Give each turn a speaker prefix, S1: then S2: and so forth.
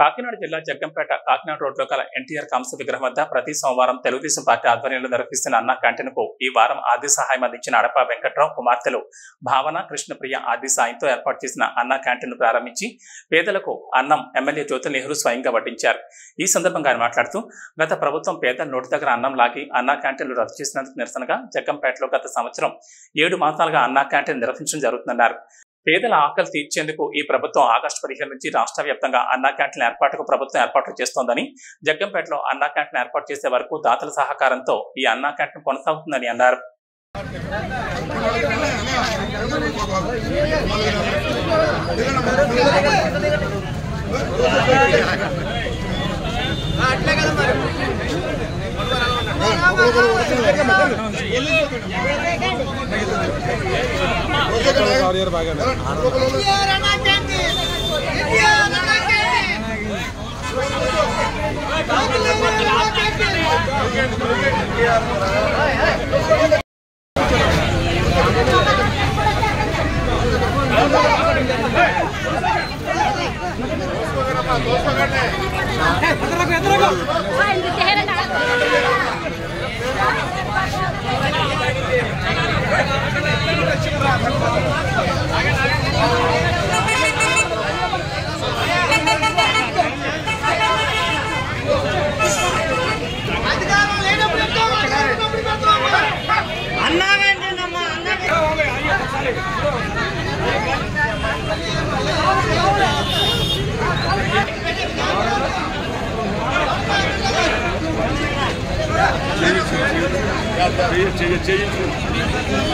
S1: కాకినాడ జిల్లా జగ్గంపేట కాకినాడ రోడ్లో గల ఎన్టీఆర్ కంస విగ్రహం వద్ద ప్రతి సోమవారం తెలుగుదేశం పార్టీ ఆధ్వర్యంలో నిర్వహిస్తున్న అన్న క్యాంటీన్కు ఈ వారం ఆది సహాయం అందించిన అడప వెంకట్రావు కుమార్తెలు భావన కృష్ణప్రియ ఆది సాయంతో ఏర్పాటు చేసిన అన్న క్యాంటీన్ను ప్రారంభించి పేదలకు అన్నం ఎమ్మెల్యే జ్యోతి నెహ్రూ స్వయంగా వడ్డించారు. ఈ సందర్భంగా ఆయన మాట్లాడుతూ గత ప్రభుత్వం పేదల నోటి దగ్గర అన్నం లాగి అన్నా క్యాంటీన్లు రద్దు చేసినందుకు నిరసనగా జగ్గంపేటలో గత సంవత్సరం ఏడు మాసాలుగా అన్నా క్యాంటీన్ నిర్వహించడం జరుగుతుందన్నారు. పేదల ఆకలి తీర్చేందుకు ఈ ప్రభుత్వం ఆగస్టు పదిహేను నుంచి రాష్ట్ర వ్యాప్తంగా అన్నా క్యాంటీన్ ఏర్పాటుకు ప్రభుత్వం ఏర్పాట్లు చేస్తోందని జగ్గంపేటలో అన్నా క్యాంటీన్ ఏర్పాటు చేసే వరకు దాతల సహకారంతో ఈ అన్నా క్యాంటీన్ కొనసాగుతుందని అన్నారు.
S2: इनके चेहरे का Çevir, çevir, çevir.